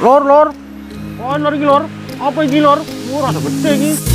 Lor, lor. Pohon lor iki lor. Apa iki lor? Ora gede iki.